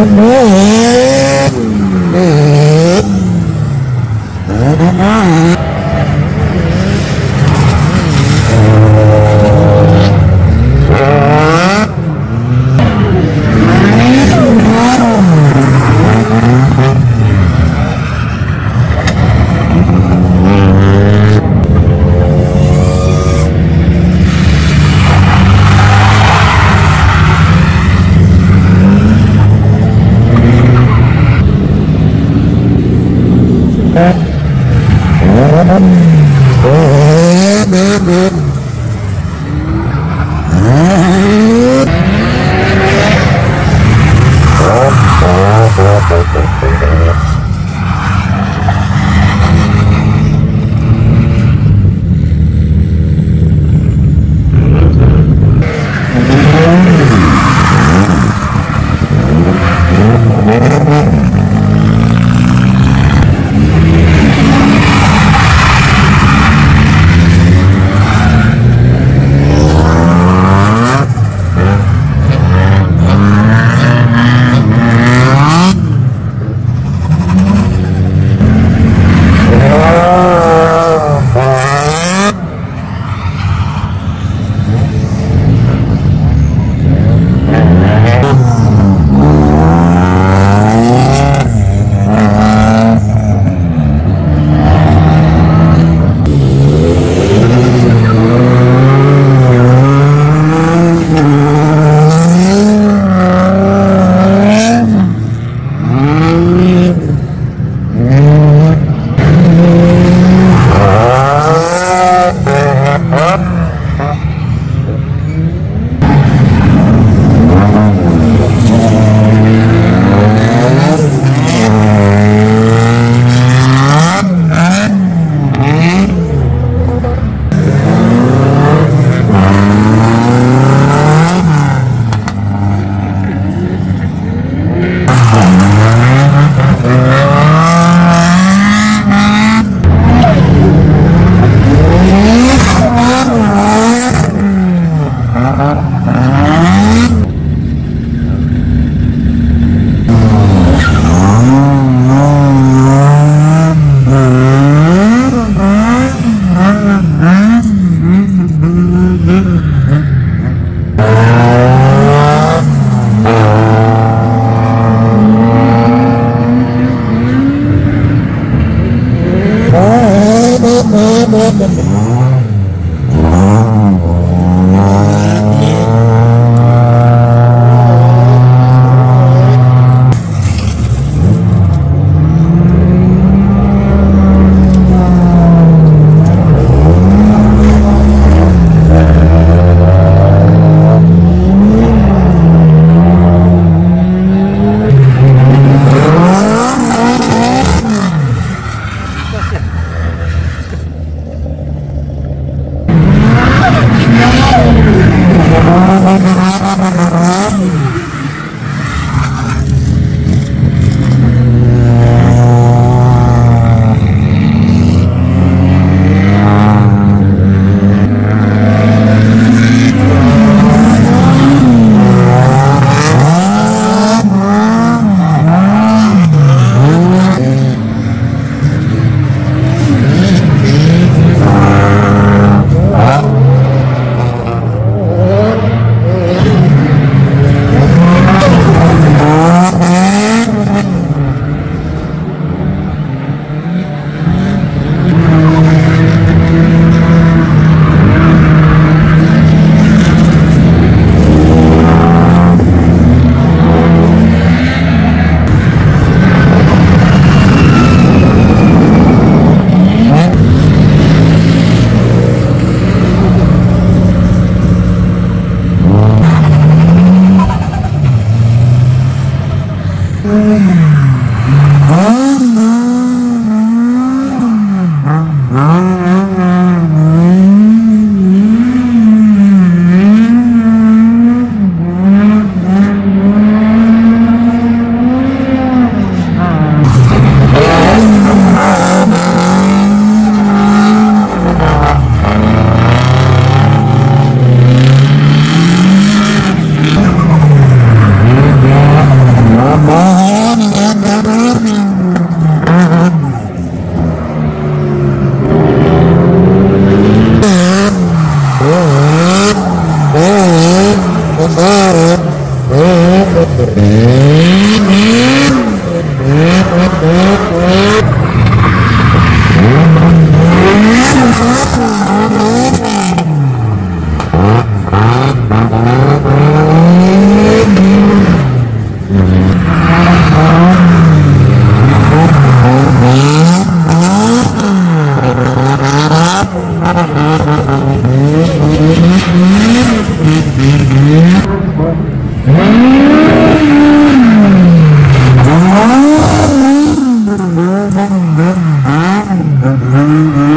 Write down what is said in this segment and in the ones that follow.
no meu Oh, Thank you.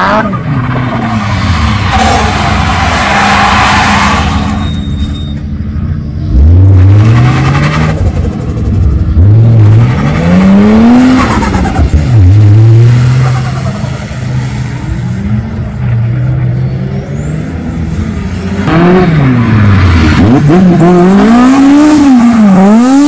Con Boom, boom, boom.